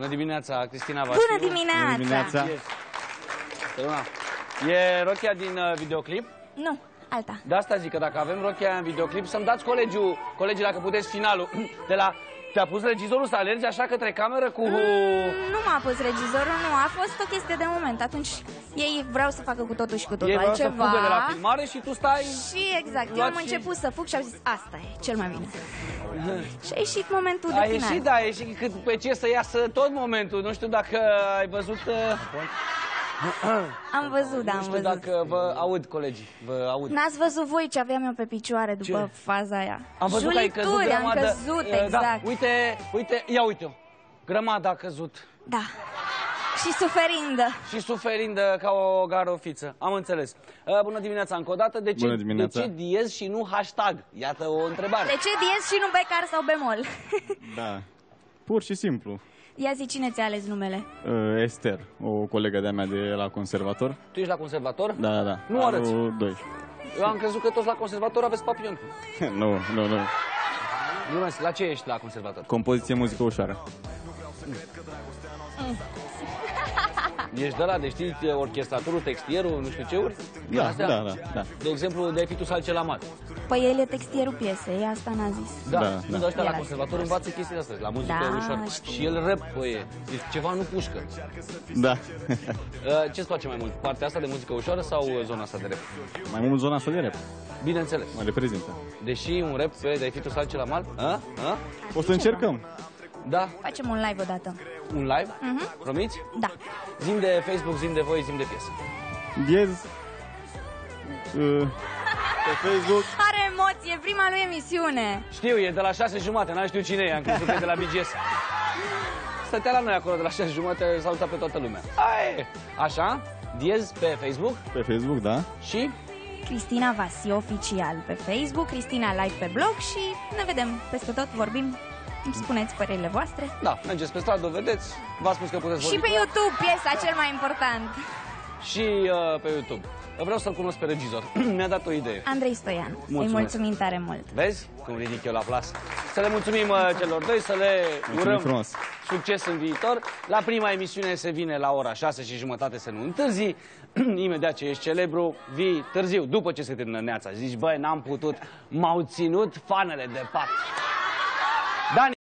Bună dimineața, Cristina Vasiu. Bună dimineața! Bună dimineața. Yes. Săruna. E rochia din uh, videoclip. Nu, alta. De asta zic că dacă avem rochia în videoclip, să-mi dați colegiul, colegii, dacă puteți, finalul de la... Te-a pus regizorul să alergi așa către cameră cu... Nu m-a pus regizorul, nu, a fost o chestie de moment. Atunci ei vreau să facă cu totul și cu totul Ei vreau să altceva. fugă de la filmare și tu stai... Și exact, eu Luat am și- început să fug și am zis, asta e, cel mai bine. și a ieșit momentul de A final. ieșit, da, a ieșit cât pe ce să iasă tot momentul. Nu știu dacă ai văzut... uh, Am văzut, da, Nu am știu văzut. dacă vă aud, colegii. Vă aud. N-ați văzut voi ce aveam eu pe picioare după Ce? faza aia. Am văzut că ai căzut Julituri, am grămadă. căzut, Uh, exact. Da, uite, uite, ia uite-o. Grămada a căzut. Da. Și suferindă. Și suferindă ca o garofiță. Am înțeles. Uh, bună dimineața încă o dată. De ce, Bună dimineața. De ce diez și nu hashtag? Iată o întrebare. De ce diez și nu becar sau bemol? Da. Pur și simplu. Ia zi cine ți-a ales numele. Uh, Esther, o colegă de-a mea de la conservator. Tu ești la conservator? Da, da, da. Nu arăți. Anul 2. Eu am crezut că toți la conservator aveți papion. nu, nu, nu. Glumesc, la ce ești la conservator? Compoziție muzică ușoară. Ești de la de știți orchestratorul, textierul, nu știu ce uri? Da, Astea? da, da, da. De exemplu, de fi tu salce la mat. Păi el e textierul piesei, asta n-a zis. Da, Da, nu, da. dar ăștia El la a conservator învață chestiile astea, la muzică Da, ușoară. știu. Și el rap, băie, deci ceva nu pușcă. Da. Uh, Ce-ți place mai mult? Partea asta de muzică ușoară sau uh, zona asta de rap? Mai mult zona asta de rap. Bineînțeles. Mă reprezintă. Deși un rap pe de fi tu salce la mal? A? A? O să încercăm. Da? Facem un live odată. Un live? Promiți? Da. Zim de Facebook, zim de voi, zim de piesă. Diez. Uh, pe Facebook. Are emoție, prima lui emisiune. Știu, e de la șase jumate, n-am știut cine e, am crezut că e de la BGS. Stătea la noi acolo de la șase jumate, saluta pe toată lumea. Aie. Așa, diez pe Facebook Pe Facebook, da. și Cristina Vasi oficial pe Facebook, Cristina live pe blog și ne vedem peste tot, vorbim. Îmi spuneți părerile voastre. Da, mergeți pe stradă, o vedeți. V-a spus că puteți Și vorbi pe cu ea. YouTube, piesa cel mai important. Și uh, pe YouTube. Vreau să-l cunosc pe regizor. Mi-a dat o idee. Andrei Stoian. Îi Mulțumesc. mulțumim tare mult. Vezi cum ridic eu la plasă? Să le mulțumim uh, celor doi, să le Mulțumim urăm frumos. succes în viitor. La prima emisiune se vine la ora 6 și jumătate să nu întârzi. Imediat ce ești celebru, vii târziu, după ce se termină neața. Zici, băi, n-am putut, m-au ținut fanele de pat. Dani.